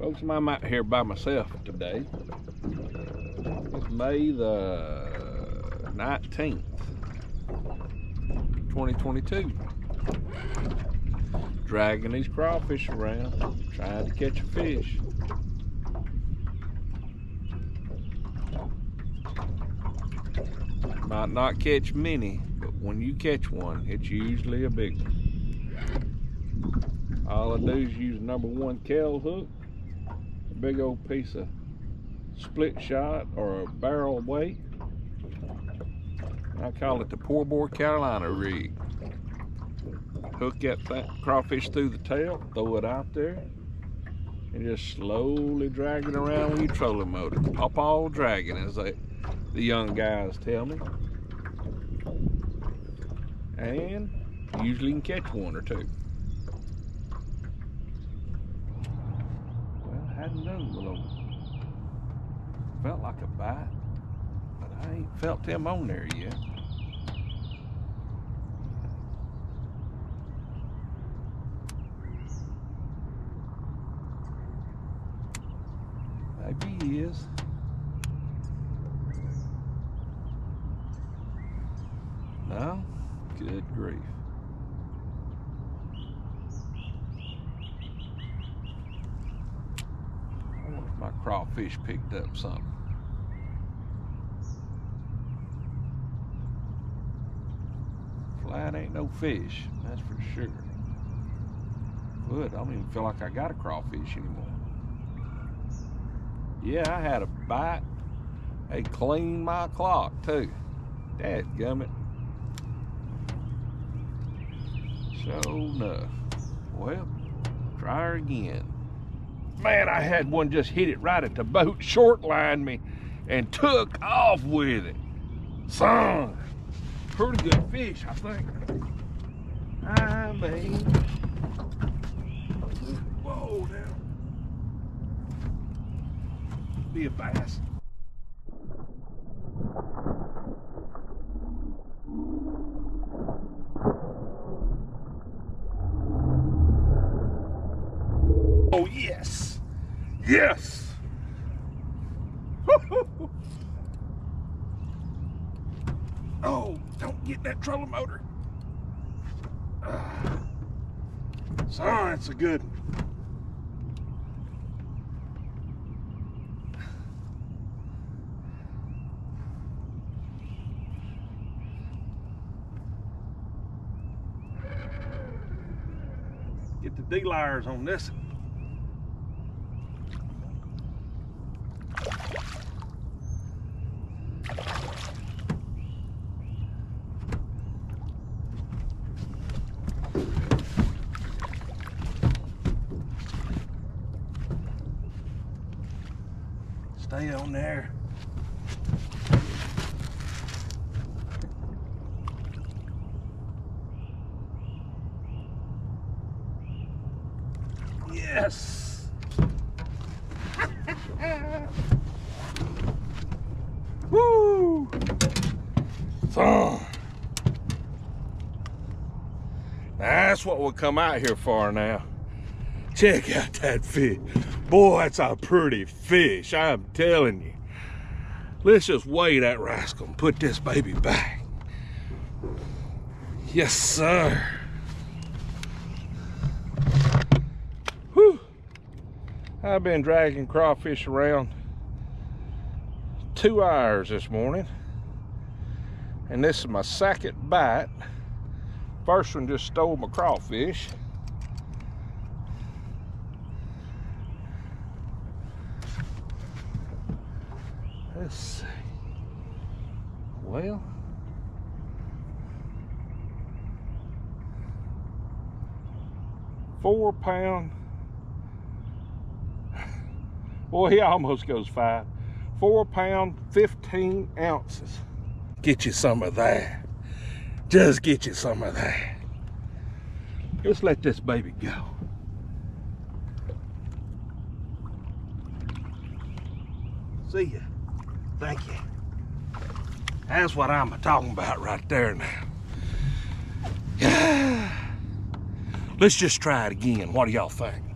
Folks, I'm out here by myself today. It's May the 19th, 2022. Dragging these crawfish around, trying to catch a fish. Might not catch many, but when you catch one, it's usually a big one. All I do is use number one Kahle hook big old piece of split shot or a barrel weight. I call it the poor boy Carolina rig. Hook that crawfish through the tail, throw it out there, and just slowly drag it around with your trolling motor. Pop all dragging, as they, the young guys tell me. And usually can catch one or two. Hadn't done little. Felt like a bite, but I ain't felt them on there yet. Maybe he is. No? Good grief. My crawfish picked up something. Flat ain't no fish, that's for sure. But I don't even feel like I got a crawfish anymore. Yeah, I had a bite. They cleaned my clock too. Dadgummit. So enough. Well, try her again man, I had one just hit it right at the boat, short lined me, and took off with it. Son, pretty good fish, I think. I mean, whoa, now. Be a bass. Oh, yes. Yes! oh, don't get that trolling motor. Uh, son, it's a good one. Get the De-Liars on this. Stay on there. Yes. Woo. So, that's what we come out here for now. Check out that fish. Boy, that's a pretty fish, I'm telling you. Let's just weigh that rascal and put this baby back. Yes, sir. Whew. I've been dragging crawfish around two hours this morning. And this is my second bite. First one just stole my crawfish. Let's see. Well, four pound. Boy, he almost goes five. Four pound, 15 ounces. Get you some of that. Just get you some of that. Just let this baby go. See ya. Thank you. That's what I'm talking about right there now. Let's just try it again. What do y'all think?